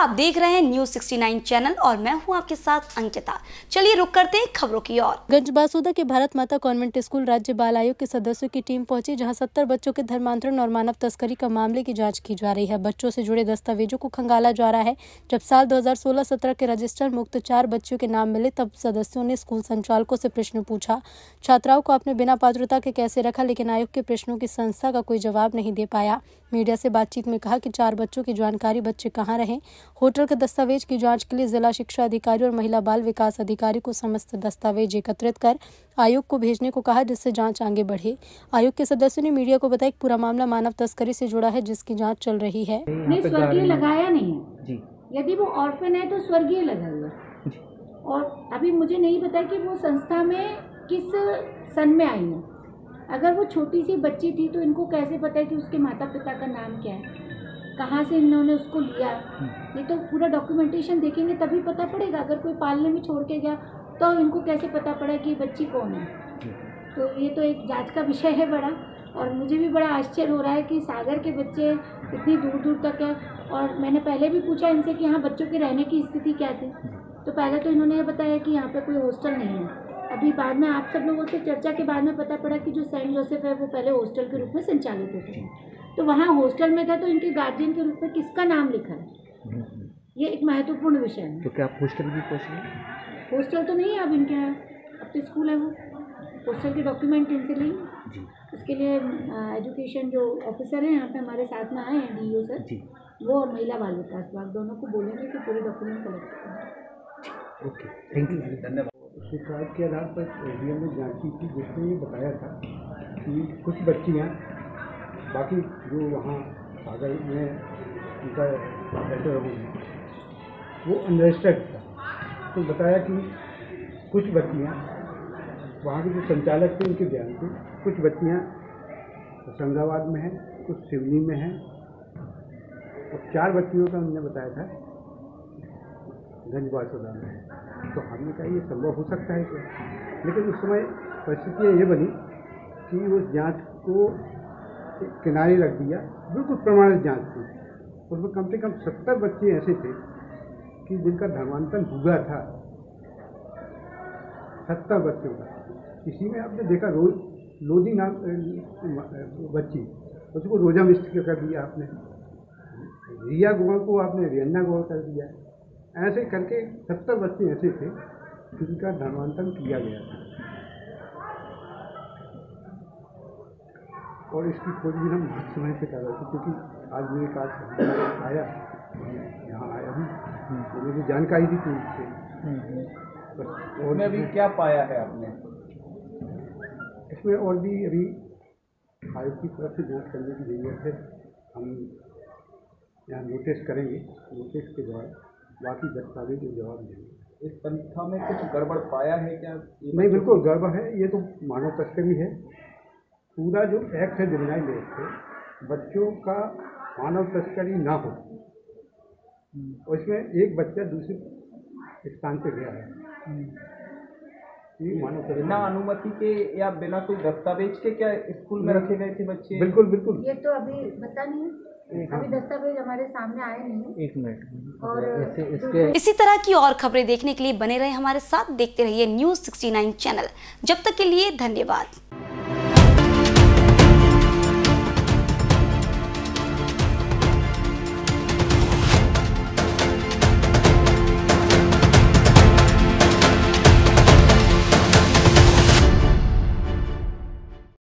आप देख रहे हैं न्यूज़ 69 चैनल और मैं हूँ आपके साथ अंकिता। चलिए रुक करते हैं खबरों की ओर। गंजबासुदा के भारत माता कॉन्वेंट स्कूल राज्य बाल आयोग के सदस्यों की टीम पहुँची, जहाँ 70 बच्चों के धर्मांतरण और मानव तस्करी का मामले की जाँच की जा रही है। बच्चों से जुड़े दस्तावेजों को खंगाला जा रहा है। जब साल 2016-17 के रजिस्टर मुक्त चार बच्चों के नाम मिले, तब सदस्यों ने स्कूल संचालकों से प्रश्न पूछा। छात्राओं को अपने बिना पात्रता के कैसे रखा, लेकिन आयोग के प्रश्नों की संस्था का कोई जवाब नहीं दे पाया। मीडिया से बातचीत में कहा कि चार बच्चों की जानकारी बच्चे कहाँ रहे होटल के दस्तावेज़ की जाँच के लिए जिला शिक्षा अधिकारी और महिला बाल विकास अधिकारी को समस्त दस्तावेज़ एकत्रित कर आयोग को भेजने को कहा जिससे जाँच आगे बढ़े। आयोग के सदस्यों ने मीडिया को बताया कि पूरा मामला मानव तस्करी से जुड़ा है जिसकी जाँच चल रही है। नहीं स्वर्गीय लगाया नहीं है। यदि वो ऑर्फन है तो स्वर्गीय लगा और अभी मुझे नहीं पता कि वो संस्था में किस सन में आई है। अगर वो छोटी सी बच्ची थी तो इनको कैसे पता है कि उसके माता पिता का नाम क्या है? कहाँ से इन्होंने उसको लिया? ये तो पूरा डॉक्यूमेंटेशन देखेंगे तभी पता पड़ेगा। अगर कोई पालने में छोड़ के गया तो इनको कैसे पता पड़ा कि बच्ची कौन है? तो ये तो एक जाँच का विषय है बड़ा। और मुझे भी बड़ा आश्चर्य हो रहा है कि सागर के बच्चे इतनी दूर दूर तक है। और मैंने पहले भी पूछा इनसे कि यहाँ बच्चों के रहने की स्थिति क्या थी? तो पहले तो इन्होंने ये बताया कि यहाँ पे कोई हॉस्टल नहीं है। अभी बाद में आप सब लोगों से चर्चा के बाद में पता पड़ा कि जो सेंट जोसेफ है वो पहले हॉस्टल के रूप में संचालित होते हैं। तो वहाँ हॉस्टल में था तो इनके गार्जियन के रूप में किसका नाम लिखा है? ये एक महत्वपूर्ण विषय है। तो क्या आप हॉस्टल भी पहुँचे हॉस्टल तो नहीं है अब इनके यहाँ। अब तो स्कूल है वो। हॉस्टल के डॉक्यूमेंट इनसे लेंगे इसके लिए एजुकेशन जो ऑफिसर हैं यहाँ पे हमारे साथ में आए हैं डी सर जी। वो और महिला बाल विकास विभाग दोनों को बोलेंगे कि पूरे डॉक्यूमेंट कलेक्ट करें। ओके। थैंक यू धन्यवाद शिकायत के आधार पर एस ने जाँच की थी जिसमें ये बताया था कि कुछ बच्चियाँ बाकी जो वहाँ सागर में उनका लेटर हो वो अनरजिस्टर्ड था। तो बताया कि कुछ बच्चियाँ, वहाँ के जो संचालक थे उनके ध्यान से कुछ बच्चियाँ होशंगाबाद में हैं, कुछ सिवनी में हैं। और चार बच्चियों का हमने बताया था गंजबासोदा में है तो हमने कहा, ये संभव हो सकता है क्या? लेकिन उस समय परिस्थितियाँ ये बनी कि उस जाँच को किनारे रख दिया, बिल्कुल प्रमाणित जाँच थी उसमें कम से कम सत्तर बच्चे ऐसे थे कि जिनका धर्मांतरण हुआ था। सत्तर बच्चों का। इसी में आपने देखा रोज लोधी नाम बच्ची। उसको रोजा मिस्त्री कर दिया आपने। रिया गोड़ को आपने रियन्ना गोड़ कर दिया। ऐसे करके सत्तर बच्चे ऐसे थे जिनका धर्मांतरण किया गया था। और इसकी खोजबीन हम बहुत समय से कर रहे थे क्योंकि आज मेरे पास आया यहाँ आया हूँ। तो मुझे जानकारी दी थी। उससे बस और अभी क्या पाया है आपने? इसमें और भी अभी आयोग की तरफ़ से जाँच करने की ज़रूरत है। हम यहाँ नोटिस करेंगे। नोटिस के द्वारा बाकी दस्तावेज़ जवाब देंगे। इस संस्था में कुछ गड़बड़ पाया है क्या? नहीं बिल्कुल गड़बड़ है। ये तो मानव तस्करी है। पूरा जो एक्ट है जुर्नाइल एक्ट है बच्चों का मानव तस्करी ना हो। और इसमें एक बच्चा दूसरे स्थान पे गया है। मानव बिना अनुमति के या बिना कोई दस्तावेज़ के क्या स्कूल में रखे गए थे बच्चे? बिल्कुल बिल्कुल। ये तो अभी पता नहीं है। अभी दस्तावेज़ हमारे सामने आए नहीं। एक मिनट। और ऐसे इसके इसी तरह की और खबरें देखने के लिए बने रहे हमारे साथ। देखते रहिए न्यूज़ 69 चैनल जब तक के लिए धन्यवाद।